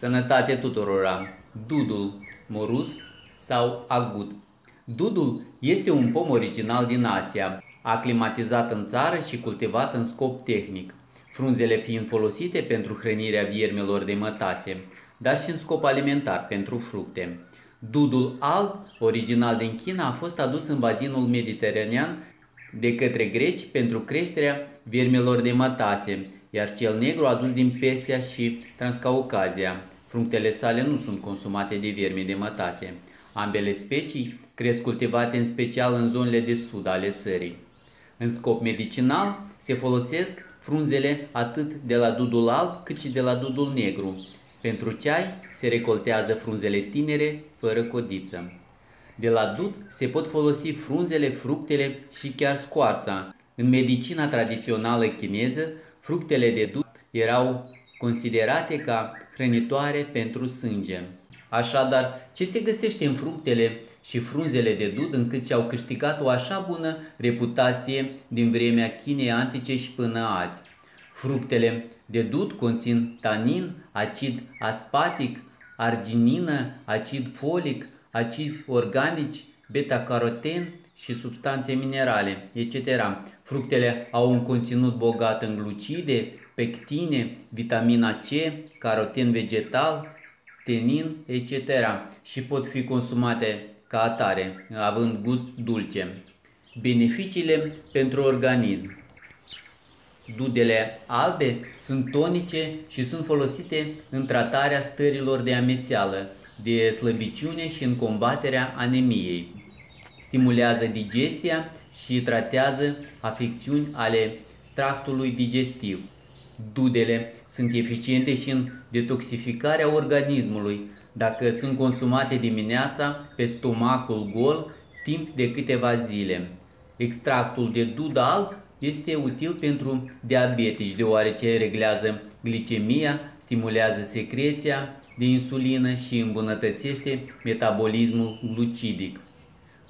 Sănătate tuturora! Dudul, morus sau agut. Dudul este un pom original din Asia, aclimatizat în țară și cultivat în scop tehnic, frunzele fiind folosite pentru hrănirea viermelor de mătase, dar și în scop alimentar pentru fructe. Dudul alb, original din China, a fost adus în bazinul mediteranean de către greci pentru creșterea viermelor de mătase, iar cel negru adus din Persia și Transcaucazia. Fructele sale nu sunt consumate de viermi de mătase. Ambele specii cresc cultivate în special în zonele de sud ale țării. În scop medicinal se folosesc frunzele atât de la dudul alb cât și de la dudul negru. Pentru ceai se recoltează frunzele tinere fără codiță. De la dud se pot folosi frunzele, fructele și chiar scoarța. În medicina tradițională chineză, fructele de dud erau considerate ca hrănitoare pentru sânge. Așadar, ce se găsește în fructele și frunzele de dud încât și-au câștigat o așa bună reputație din vremea Chinei antice și până azi? Fructele de dud conțin tanin, acid aspatic, arginină, acid folic, acizi organici, beta-caroten și substanțe minerale, etc. Fructele au un conținut bogat în glucide, pectine, vitamina C, caroten vegetal, tenin, etc. și pot fi consumate ca atare, având gust dulce. Beneficiile pentru organism Dudele albe sunt tonice și sunt folosite în tratarea stărilor de amețeală, de slăbiciune și în combaterea anemiei. Stimulează digestia și tratează afecțiuni ale tractului digestiv. Dudele sunt eficiente și în detoxificarea organismului dacă sunt consumate dimineața pe stomacul gol timp de câteva zile. Extractul de dud alb este util pentru diabetici deoarece reglează glicemia, stimulează secreția de insulină și îmbunătățește metabolismul glucidic.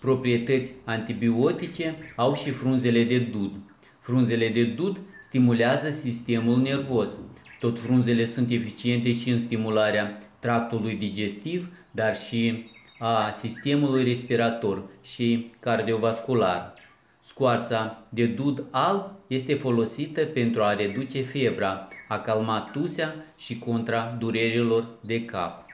Proprietăți antibiotice au și frunzele de dud. Frunzele de dud stimulează sistemul nervos. Tot frunzele sunt eficiente și în stimularea tractului digestiv, dar și a sistemului respirator și cardiovascular. Scoarța de dud alb este folosită pentru a reduce febra, a calma tusea și contra durerilor de cap.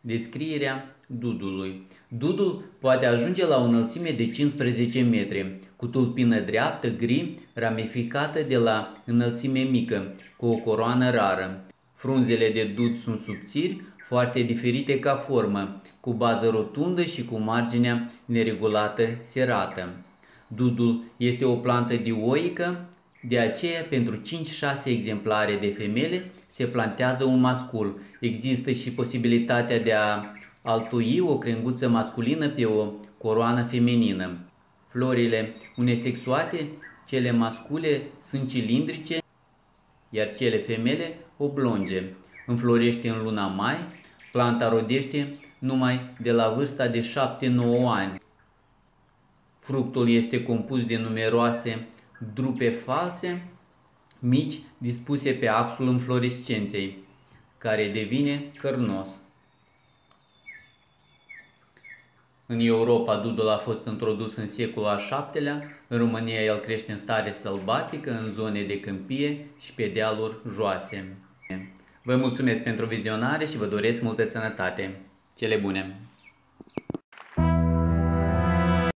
Descrierea dudului. Dudul poate ajunge la o înălțime de 15 metri, cu tulpină dreaptă, gri, ramificată de la înălțime mică, cu o coroană rară. Frunzele de dud sunt subțiri, foarte diferite ca formă, cu bază rotundă și cu marginea neregulată serată. Dudul este o plantă dioică, de aceea pentru 5-6 exemplare de femele se plantează un mascul. Există și posibilitatea de a altui o crenguță masculină pe o coroană feminină. Florile unesexuate, cele mascule, sunt cilindrice, iar cele femele oblonge. Înflorește în luna mai, planta rodește numai de la vârsta de 7-9 ani. Fructul este compus de numeroase drupe false, mici, dispuse pe axul înflorescenței, care devine cărnos. În Europa, dudul a fost introdus în secolul al VII-lea, în România el crește în stare sălbatică, în zone de câmpie și pe dealuri joase. Vă mulțumesc pentru vizionare și vă doresc multă sănătate. Cele bune!